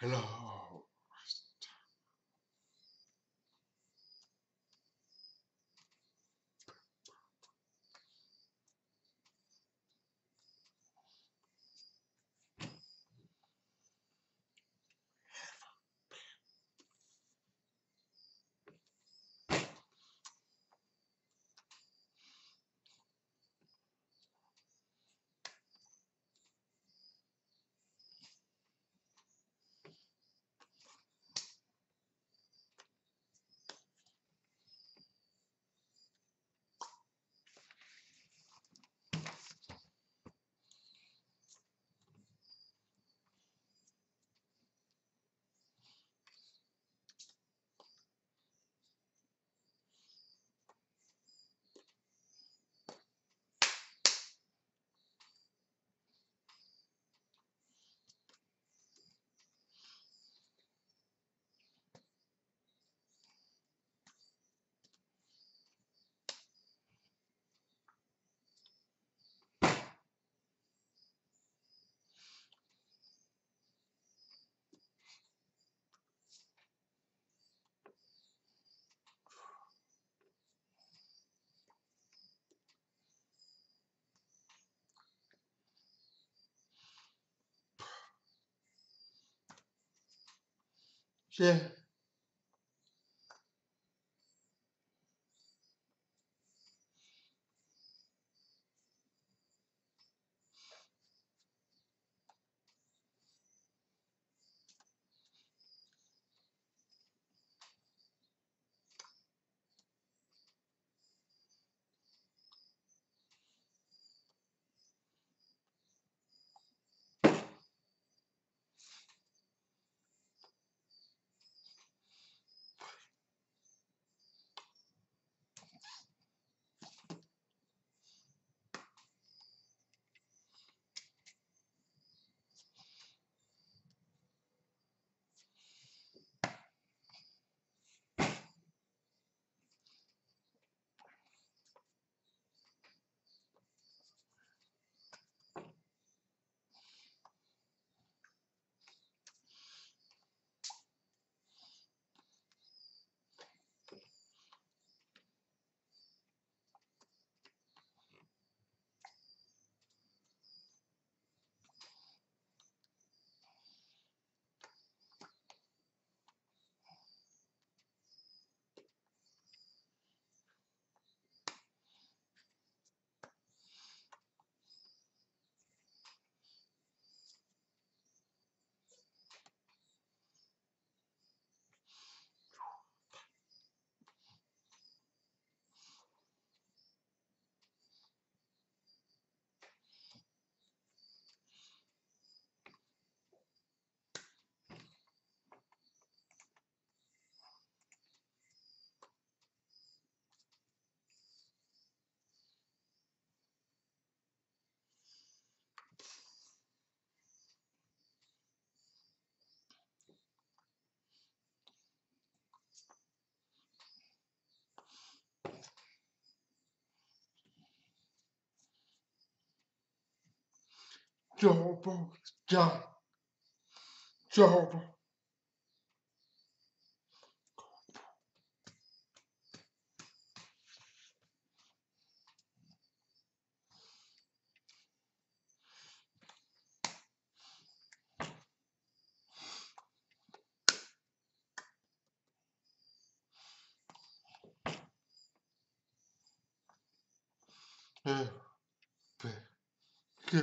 Hello. Yeah. Jehovah, Jah, Jehovah. Yeah, yeah,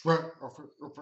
sweat of it, of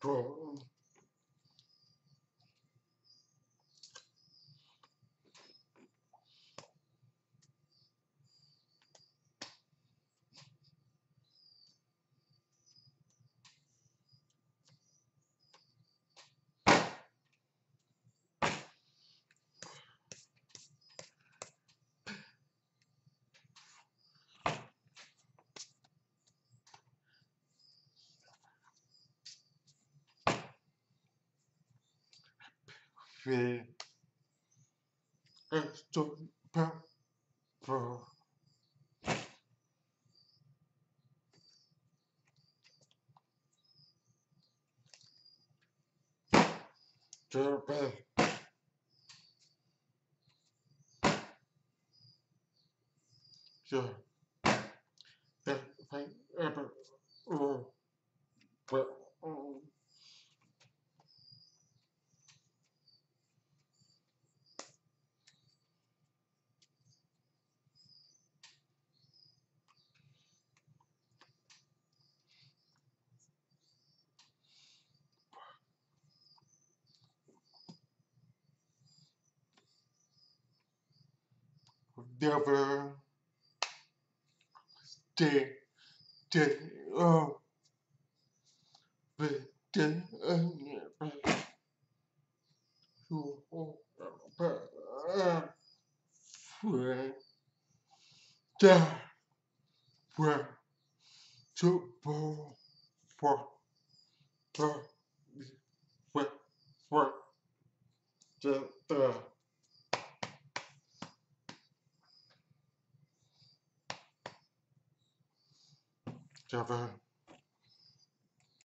Cool. Cho về esto pa pro Turbe Sure. That thing ever oh but oh never stay stay oh but then uh friend that friend to for for for for for the the Java